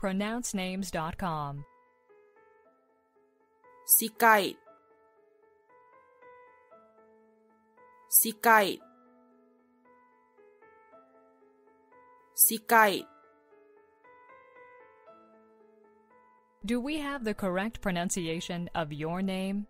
pronouncenames.com. Sikait. Sikait. Sikait. Do we have the correct pronunciation of your name?